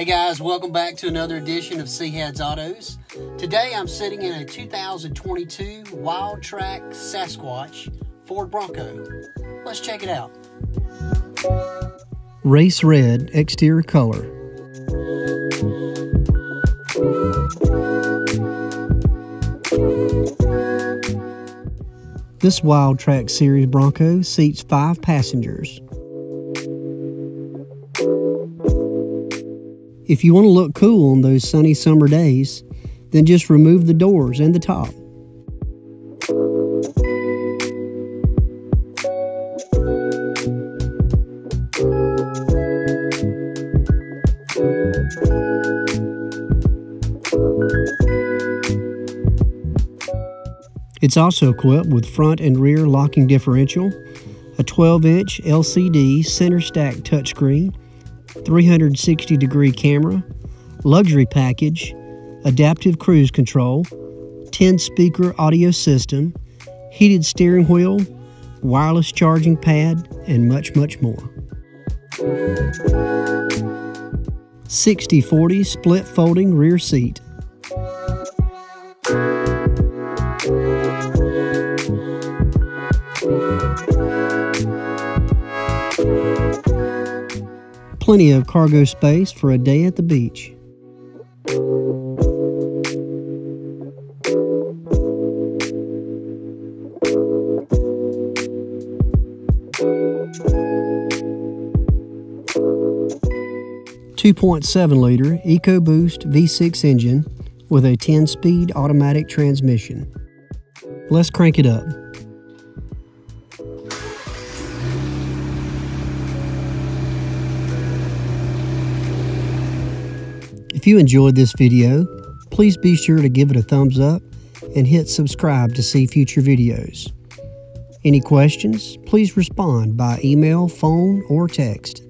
Hey guys, welcome back to another edition of Sea-had's Autos. Today I'm sitting in a 2022 Wildtrak Sasquatch Ford Bronco. Let's check it out. Race red exterior color. This Wildtrak Series Bronco seats five passengers. If you want to look cool on those sunny summer days, then just remove the doors and the top. It's also equipped with front and rear locking differential, a 12 inch LCD center stack touchscreen, 360 degree camera, luxury package, adaptive cruise control, 10 speaker audio system, heated steering wheel, wireless charging pad, and much, much more. 60 40 split folding rear seat. Plenty of cargo space for a day at the beach. Two point seven liter EcoBoost V6 engine with a 10 speed automatic transmission. Let's crank it up. If you enjoyed this video, please be sure to give it a thumbs up and hit subscribe to see future videos. Any questions, please respond by email, phone, or text.